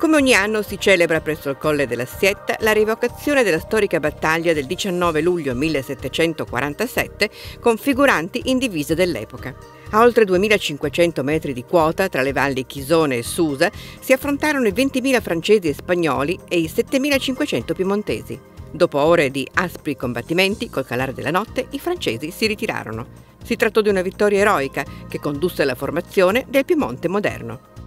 Come ogni anno si celebra presso il Colle della Sietta la rievocazione della storica battaglia del 19 luglio 1747 con figuranti in divisa dell'epoca. A oltre 2500 metri di quota tra le valli Chisone e Susa si affrontarono i 20.000 francesi e spagnoli e i 7500 piemontesi. Dopo ore di aspri combattimenti, col calare della notte, i francesi si ritirarono. Si trattò di una vittoria eroica che condusse alla formazione del Piemonte moderno.